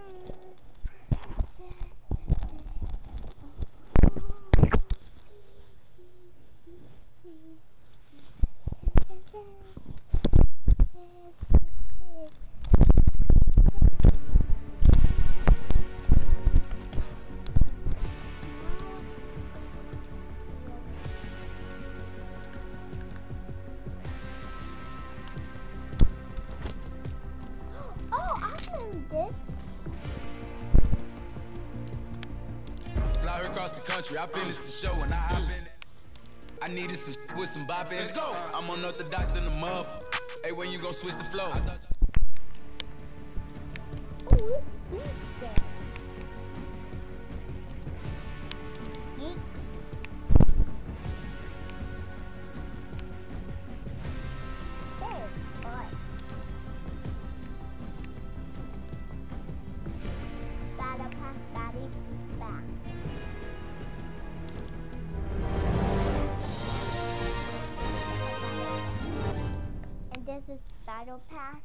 need across the country, I finished the show and I hop in it. I needed some with some bop in it. I'm unorthodox than the muff. Hey, when you gonna switch the flow? Battle pass.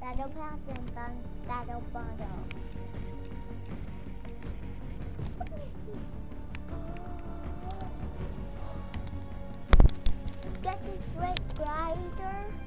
Battle Pass and then Battle Bundle. Get this red glider.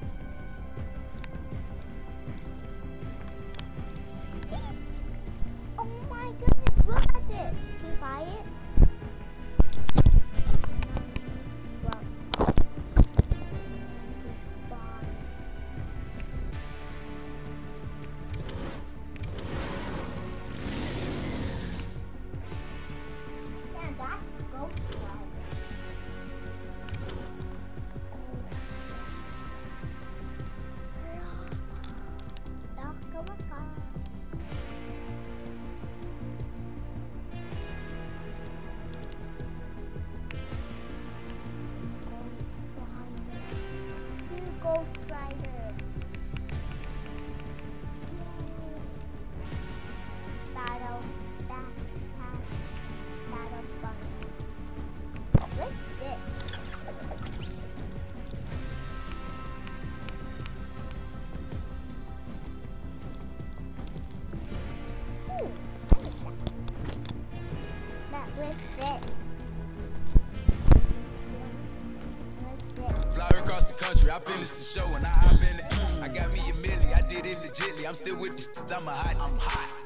Across the country, I finished the show and I hop in it. I got me a milli, I did it legitly. I'm still with the shit, I'm a hot, I'm hot.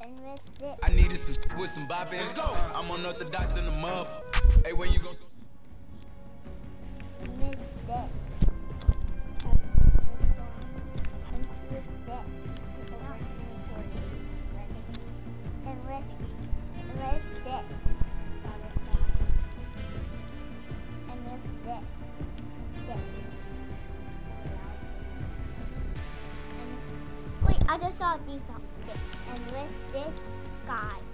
And what's this? I needed some shit with some bop in go. I'm on unorthodox than the muff. Hey, when you gon' And what's this? I just saw these on stick. And what's this guy?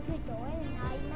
I could go to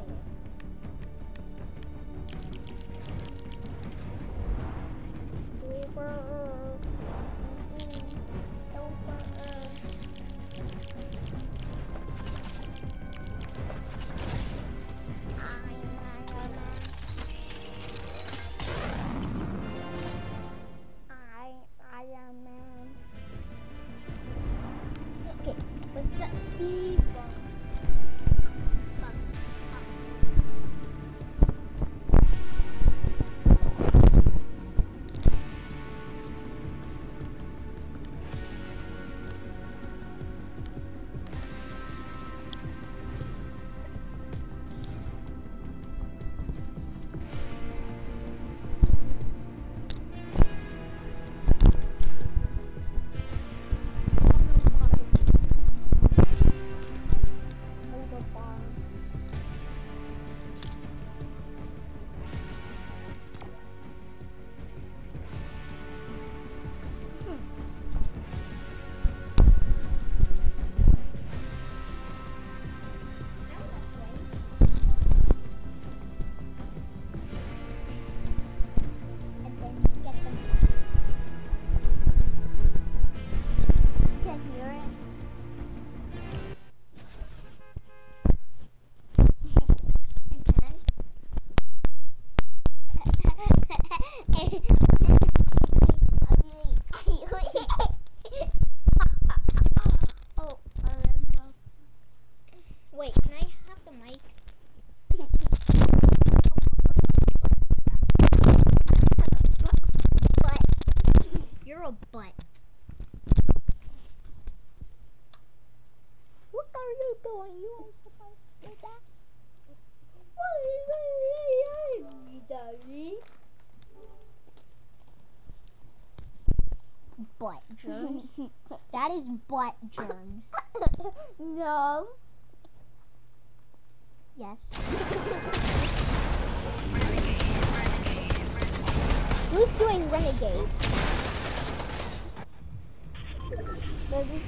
California. You're a butt. what are you doing? You ain't supposed to do that. Butt germs. that is butt germs. no. Yes. Who's doing renegade? Vas-y.